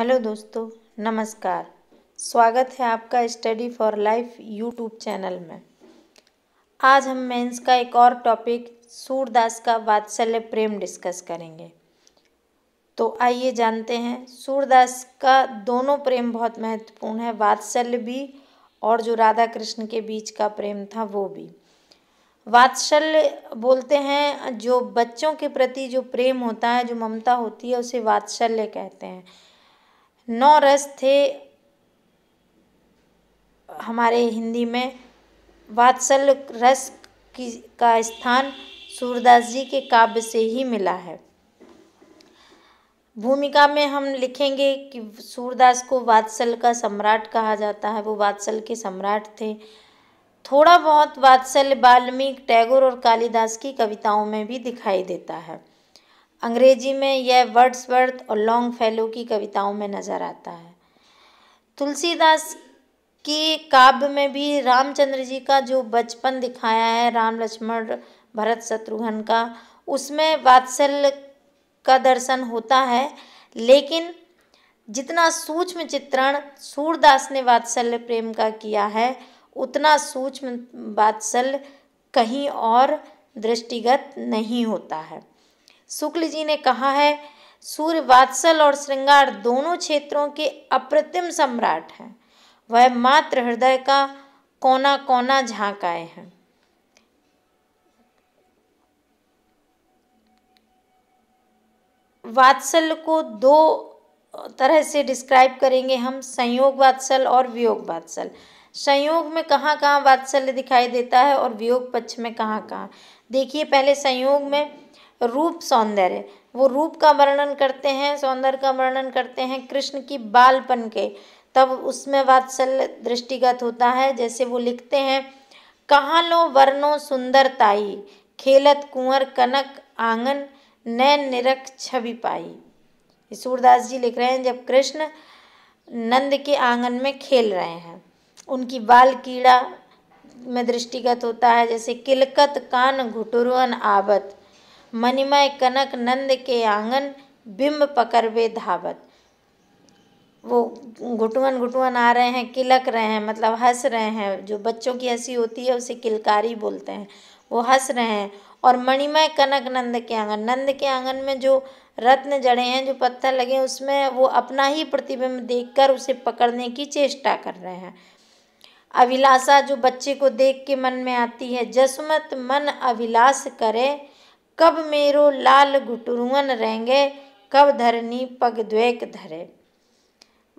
Hello दोस्तों, नमस्कार। स्वागत है आपका study for life YouTube channel में। आज हम मेंस का एक और टॉपिक, सूरदास का वात्सल्य प्रेम डिस्कस करेंगे। तो आइए जानते हैं, सूरदास का दोनों प्रेम बहुत महत्वपूर्ण है, वात्सल्य भी और जो राधा कृष्ण के बीच का प्रेम था, वो भी। वात्सल्य बोलते हैं, जो बच्चों के प्रति जो प्रेम होता है, जो ममता होती है, उसे वात्सल्य कहते हैं। नौ रस थे हमारे हिंदी में। वात्सल्य रस की, का स्थान सूरदास जी के काव्य से ही मिला है। भूमिका में हम लिखेंगे कि सूरदास को वात्सल का सम्राट कहा जाता है। वो वात्सल के सम्राट थे। थोड़ा बहुत वात्सल्य वाल्मीकि, टैगोर और कालिदास की कविताओं में भी दिखाई देता है। अंग्रेज़ी में यह वर्ड्सवर्थ और लॉन्ग फेलो की कविताओं में नज़र आता है। तुलसीदास की काव्य में भी रामचंद्र जी का जो बचपन दिखाया है, राम लक्ष्मण भरत शत्रुघ्न का, उसमें वात्सल्य का दर्शन होता है। लेकिन जितना सूक्ष्म चित्रण सूरदास ने वात्सल्य प्रेम का किया है, उतना सूक्ष्म वात्सल्य कहीं और दृष्टिगत नहीं होता है। शुक्ल जी ने कहा है, सूर्य वात्सल और श्रृंगार दोनों क्षेत्रों के अप्रतिम सम्राट हैं। वह मात्र हृदय का कोना कोना झाँक आए हैं। वात्सल को दो तरह से डिस्क्राइब करेंगे हम, संयोग वात्सल और वियोग वात्सल। संयोग में कहाँ कहाँ वात्सल्य दिखाई देता है और वियोग पक्ष में कहाँ कहाँ देखिए, पहले संयोग में रूप सौंदर्य। वो रूप का वर्णन करते हैं, सौंदर्य का वर्णन करते हैं कृष्ण की बालपन के। तब उसमें वात्सल्य दृष्टिगत होता है, जैसे वो लिखते हैं, कहाँ लो वर्णो सुंदरताई खेलत कुंवर कनक आँगन, नैन निरख छवि पाई। सूरदास जी लिख रहे हैं, जब कृष्ण नंद के आँगन में खेल रहे हैं, उनकी बाल कीड़ा में दृष्टिगत होता है, जैसे, किलकत कान घुटुरवन आवत मणिमय कनक नंद के आँगन बिंब पकड़वे धावत। वो घुटवन घुटवन आ रहे हैं, किलक रहे हैं मतलब हंस रहे हैं। जो बच्चों की हँसी होती है, उसे किलकारी बोलते हैं। वो हंस रहे हैं और मणिमय कनक नंद के आँगन, नंद के आँगन में जो रत्न जड़े हैं, जो पत्थर लगे हैं, उसमें वो अपना ही प्रतिबिंब देखकर उसे पकड़ने की चेष्टा कर रहे हैं। अभिलाषा जो बच्चे को देख के मन में आती है, जसमत मन अभिलाष करे कब मेरो लाल घुटुरुअन रहेंगे, कब धरनी पग द्वेक धरे।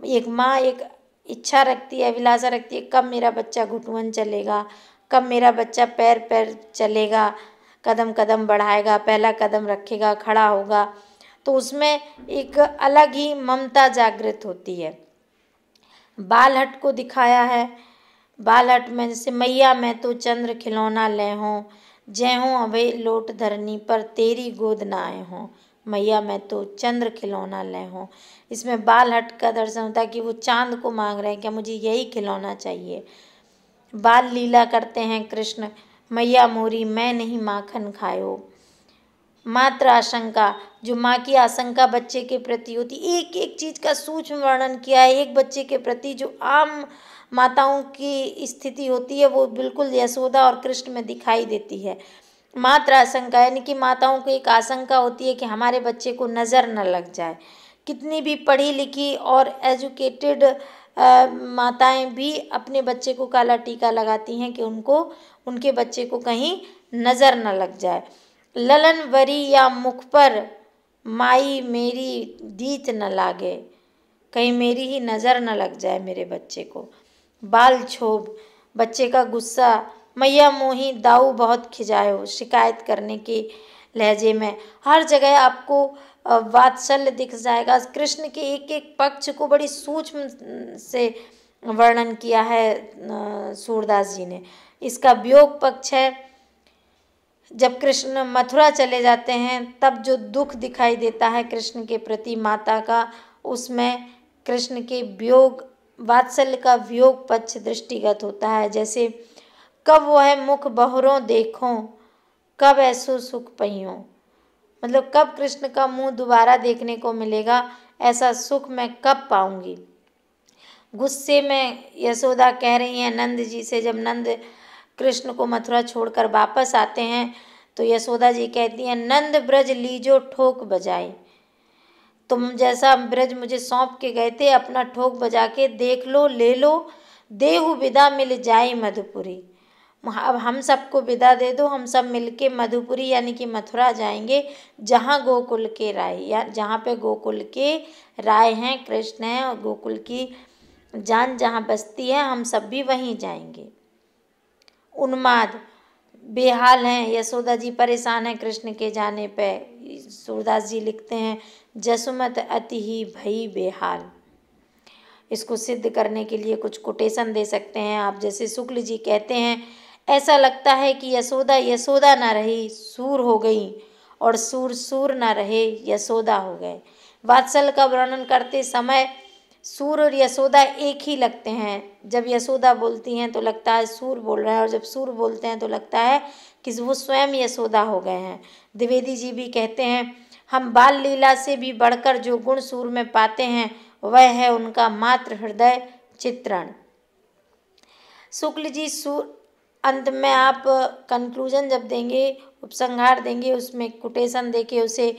एक माँ एक इच्छा रखती है, अभिलाषा रखती है, कब मेरा बच्चा घुटुअन चलेगा, कब मेरा बच्चा पैर पैर चलेगा, कदम कदम बढ़ाएगा, पहला कदम रखेगा, खड़ा होगा। तो उसमें एक अलग ही ममता जागृत होती है। बालहट को दिखाया है। बालहट में जैसे मैया, मैं तो चंद्र खिलौना ले हों। जय अभय लोट धरनी पर तेरी गोद न आए हों। मैया, मैं तो चंद्र खिलौना ले हों। इसमें बाल हट का दर्शन होता है कि वो चाँद को मांग रहे हैं। क्या मुझे यही खिलौना चाहिए? बाल लीला करते हैं कृष्ण। मैया, मोरी, मैं नहीं माखन खायो। मात्र आशंका, जो माँ की आशंका बच्चे के प्रति होती एक एक चीज़ का सूक्ष्म वर्णन किया है। एक बच्चे के प्रति जो आम माताओं की स्थिति होती है, वो बिल्कुल यशोदा और कृष्ण में दिखाई देती है। मात्र आशंका, यानी कि माताओं को एक आशंका होती है कि हमारे बच्चे को नज़र न लग जाए। कितनी भी पढ़ी लिखी और एजुकेटेड माताएँ भी अपने बच्चे को काला टीका लगाती हैं कि उनको, उनके बच्चे को कहीं नज़र न लग जाए। ललन वरी या मुख पर माई मेरी दीत न लागे, कहीं मेरी ही नज़र न लग जाए मेरे बच्चे को। बाल छोब, बच्चे का गुस्सा, मैया मोही दाऊ बहुत खिजायो, शिकायत करने के लहजे में। हर जगह आपको वात्सल्य दिख जाएगा। कृष्ण के एक एक पक्ष को बड़ी सूक्ष्म से वर्णन किया है सूरदास जी ने। इसका वियोग पक्ष है, जब कृष्ण मथुरा चले जाते हैं, तब जो दुख दिखाई देता है कृष्ण के प्रति माता का, उसमें कृष्ण के वियोग वात्सल्य का वियोग पक्ष दृष्टिगत होता है। जैसे, कब वह मुख बहरों देखो, कब ऐसो सुख पहियों मतलब कब कृष्ण का मुँह दोबारा देखने को मिलेगा, ऐसा सुख मैं कब पाऊँगी? गुस्से में यशोदा कह रही हैं, नंद जी से जब नंद कृष्ण को मथुरा छोड़कर वापस आते हैं तो यशोदा जी कहती हैं, नंद ब्रज लीजो ठोक बजाए। तुम जैसा ब्रज मुझे सौंप के गए थे, अपना ठोक बजा के देख लो, ले लो। देहु विदा मिल जाए मधुपुरी। अब हम सबको विदा दे दो, हम सब मिलके मधुपुरी यानी कि मथुरा जाएँगे, जहाँ गोकुल के राय या जहाँ पे गोकुल के राय हैं, कृष्ण हैं और गोकुल की जान जहाँ बसती है, हम सब भी वहीं जाएँगे। उन्माद बेहाल हैं, यशोदा जी परेशान हैं कृष्ण के जाने पे। सूरदास जी लिखते हैं, जसुमत अति ही भई बेहाल। इसको सिद्ध करने के लिए कुछ कोटेशन दे सकते हैं। आप जैसे शुक्ल जी कहते हैं, ऐसा लगता है कि यशोदा यशोदा ना रही, सूर हो गई और सूर सूर ना रहे, यशोदा हो गए। वात्सल का वर्णन करते समय सूर और यशोदा एक ही लगते हैं। जब यशोदा बोलती हैं तो लगता है सूर बोल रहा है और जब सूर बोलते हैं तो लगता है कि वो स्वयं यशोदा हो गए हैं। द्विवेदी जी भी कहते हैं, हम बाल लीला से भी बढ़कर जो गुण सूर में पाते हैं, वह है उनका मात्र हृदय चित्रण। शुक्ल जी सूर, अंत में आप कंक्लूजन जब देंगे, उपसंहार देंगे, उसमें कोटेशन देके उसे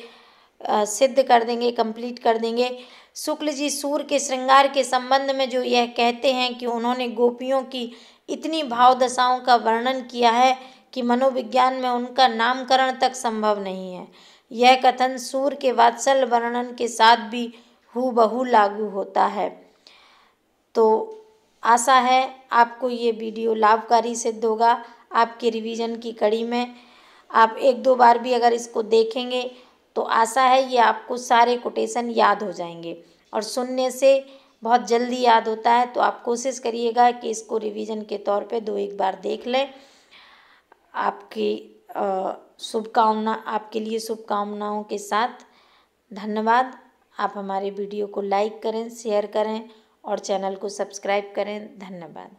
सिद्ध कर देंगे कंप्लीट कर देंगे। शुक्ल जी सूर्य के श्रृंगार के संबंध में जो यह कहते हैं कि उन्होंने गोपियों की इतनी भाव दशाओं का वर्णन किया है कि मनोविज्ञान में उनका नामकरण तक संभव नहीं है। यह कथन सूर्य के वात्सल वर्णन के साथ भी हु बहु लागू होता है। तो आशा है आपको ये वीडियो लाभकारी सिद्ध होगा। आपके रिवीजन की कड़ी में आप एक दो बार भी अगर इसको देखेंगे तो आशा है ये आपको सारे कोटेशन याद हो जाएँगे। और सुनने से बहुत जल्दी याद होता है तो आप कोशिश करिएगा कि इसको रिवीजन के तौर पे दो एक बार देख लें। आपकी शुभकामना, आपके लिए शुभकामनाओं के साथ धन्यवाद। आप हमारे वीडियो को लाइक करें शेयर करें और चैनल को सब्सक्राइब करें। धन्यवाद।